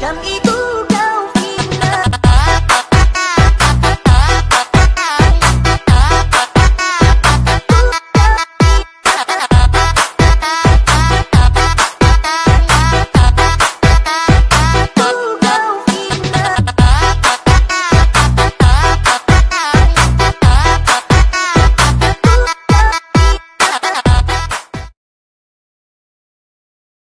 Kadang itu